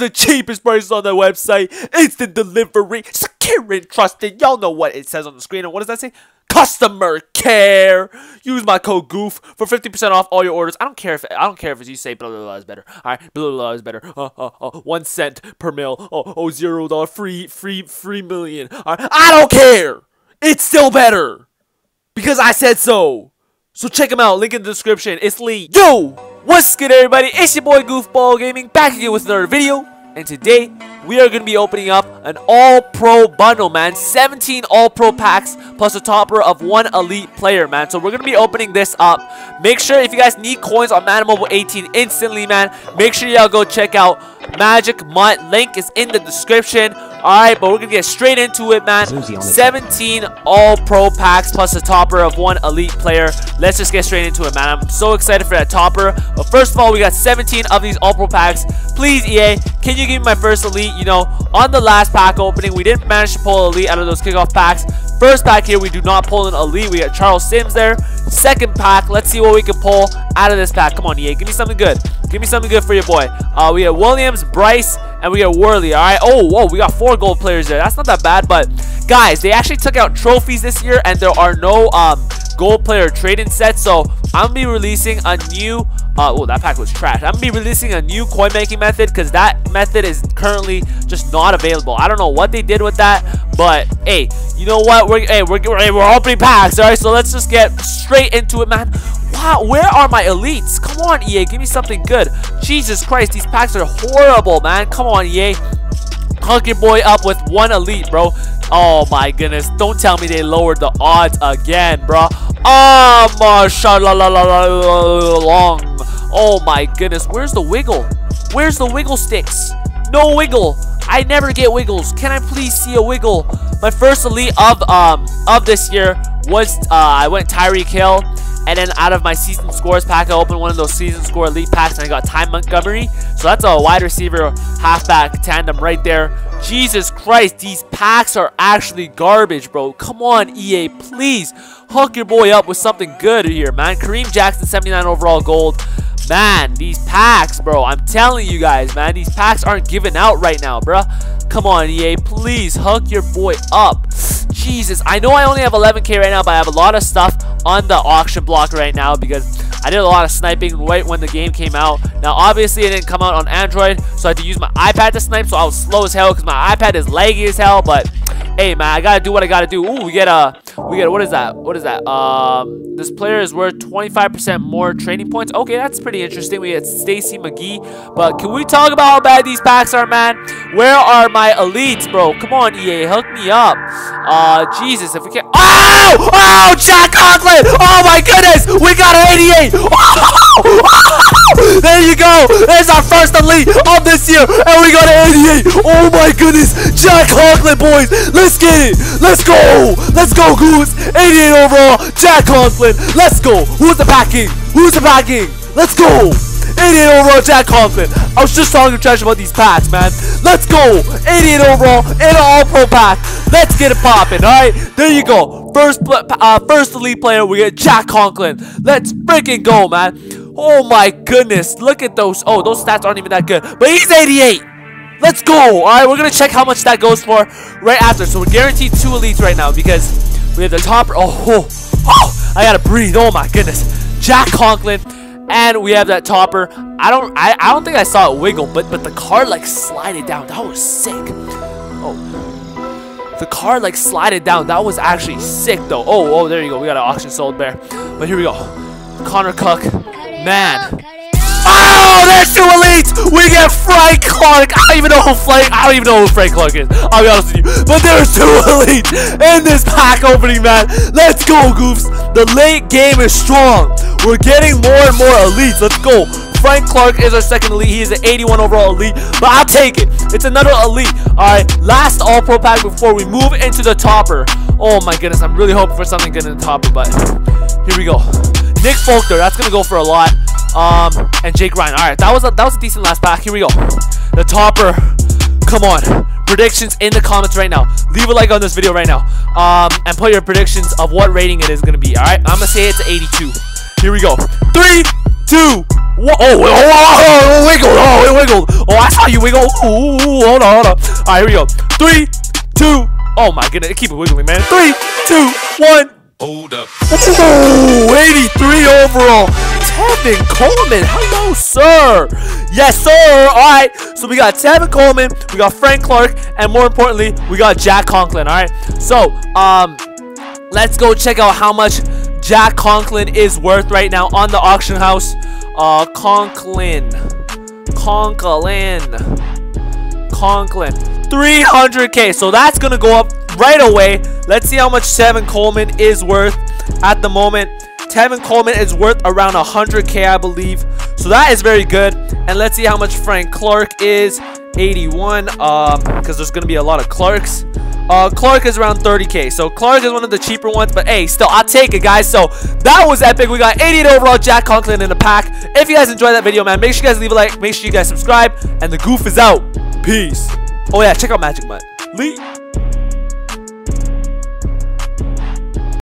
the cheapest prices on the website. Instant delivery. Secure and trusted. Y'all know what it says on the screen. And what does that say? Customer care. Use my code GOOF for 50% off all your orders. I don't care if I don't care if you say blah blah blah is better. All right, blah blah blah is better. Uh, uh, uh, one cent per mil. Oh, oh zero dollar free free free million. All right, I don't care. It's still better because I said so. So check them out. Link in the description. It's Lee. Yo, what's good, everybody? It's your boy Goofball Gaming back again with another video. And today we are going to be opening up an all-pro bundle, man. 17 all-pro packs plus a topper of one elite player, man. So we're going to be opening this up. Make sure if you guys need coins on Madden Mobile 18 instantly, man, make sure y'all go check out Magic Mutt. Link is in the description. Alright, but we're going to get straight into it, man. 17 all-pro packs plus a topper of one elite player. Let's just get straight into it, man. I'm so excited for that topper. But first of all, we got 17 of these all-pro packs. Please, EA, can you give me my first elite? You know, on the last pack opening, we didn't manage to pull elite out of those kickoff packs. First pack here, we do not pull an elite. We got Charles Sims there. Second pack, let's see what we can pull out of this pack. Come on, EA, give me something good. Give me something good for your boy. Uh, we have Williams, Bryce, and we got Worley. All right. Oh, whoa, we got four gold players there. That's not that bad, but guys, they actually took out trophies this year, and there are no um gold player trading sets. So I'm gonna be releasing a new. Uh, oh, that pack was trash. I'm gonna be releasing a new coin making method because that method is currently just not available. I don't know what they did with that, but hey, you know what? We're hey, we're we're opening packs. All right, so let's just get straight into it, man. Where are my elites? Come on, EA, give me something good. Jesus Christ, these packs are horrible, man. Come on, EA. Hook your boy up with one elite, bro. Oh my goodness. Don't tell me they lowered the odds again, bro. Oh, long. Oh my goodness. Where's the wiggle? Where's the wiggle sticks? No wiggle. I never get wiggles. Can I please see a wiggle? My first elite of um of this year was uh I went Tyreek Hill. And then out of my season scores pack, I opened one of those season score elite packs and I got Ty Montgomery. So that's a wide receiver halfback tandem right there. Jesus Christ, these packs are actually garbage, bro. Come on, EA, please hook your boy up with something good here, man. Kareem Jackson, 79 overall gold. Man, these packs, bro, I'm telling you guys, man, these packs aren't giving out right now, bro. Come on, EA, please hook your boy up. Jesus, I know I only have 11k right now, but I have a lot of stuff on the auction block right now because I did a lot of sniping right when the game came out. Now, obviously, it didn't come out on Android, so I had to use my iPad to snipe, so I was slow as hell because my iPad is laggy as hell, but hey, man, I gotta do what I gotta do. Ooh, we get a, we get, what is that? What is that? Um, this player is worth 25% more training points. Okay, that's pretty interesting. We get Stacy McGee, but can we talk about how bad these packs are, man? Where are my elites, bro? Come on, EA, hook me up. Uh, Jesus, if we can, oh, oh, Jack Conklin! Oh my goodness, we got an 88. Oh, there you go. There's our first elite of this year, and we got an 88. Oh my goodness, Jack Conklin, boys. Let's get it. Let's go. Let's go, Goose. 88 overall. Jack Conklin. Let's go. Who's the packing? Who's the packing? Let's go. 88 overall Jack Conklin. I was just talking to trash about these packs, man. Let's go. 88 overall in an all-pro pack. Let's get it popping, alright? There you go. First uh, first elite player, we get Jack Conklin. Let's freaking go, man. Oh my goodness. Look at those. Oh, those stats aren't even that good. But he's 88. Let's go. All right, we're going to check how much that goes for right after. So we're guaranteed two elites right now because we have the top. Oh, oh, oh I got to breathe. Oh, my goodness. Jack Conklin. And we have that topper. I don't I, I don't think I saw it wiggle, but but the car like slided down. That was sick. Oh. The car like slided down. That was actually sick though. Oh, oh, there you go. We got an auction sold there. But here we go. Connor Cook. Man. Oh, there's two elites. We get Frank Clark. I don't even know who Frank. I don't even know who Frank Clark is. I'll be honest with you. But there's two elites in this pack opening, man. Let's go, Goofs. The late game is strong. We're getting more and more elites. Let's go. Frank Clark is our second elite. He is an 81 overall elite, but I'll take it. It's another elite. All right, last All Pro pack before we move into the topper. Oh my goodness, I'm really hoping for something good in the topper, but here we go. Nick Folker, that's gonna go for a lot. Um, and Jake Ryan. All right, that was a that was a decent last pack. Here we go. The topper. Come on. Predictions in the comments right now. Leave a like on this video right now. Um, and put your predictions of what rating it is gonna be. All right, I'm gonna say it's 82. Here we go. Three, two, Whoa, oh, oh, oh, oh, wiggle, oh, it wiggled. Oh, I saw you wiggle. Ooh, hold on, hold on. All right, here we go. Three, two, oh my goodness, keep it wiggling, man. Three, two, one. Hold up. Ooh, 83 overall. Tevin Coleman. Hello, sir. Yes, sir. All right. So we got Tevin Coleman, we got Frank Clark, and more importantly, we got Jack Conklin. All right. So, um, let's go check out how much Jack Conklin is worth right now on the auction house. Uh, Conklin. Conklin. Conklin. 300k. So that's going to go up right away. Let's see how much Tevin Coleman is worth at the moment. Tevin Coleman is worth around 100k, I believe. So that is very good. And let's see how much Frank Clark is. 81, um, because there's going to be a lot of Clarks. Uh, Clark is around 30k. So Clark is one of the cheaper ones, but hey, still, I'll take it, guys. So that was epic. We got 88 overall Jack Conklin in the pack. If you guys enjoyed that video, man, make sure you guys leave a like. Make sure you guys subscribe. And the goof is out. Peace. Oh, yeah, check out Magic Mutt. Lee.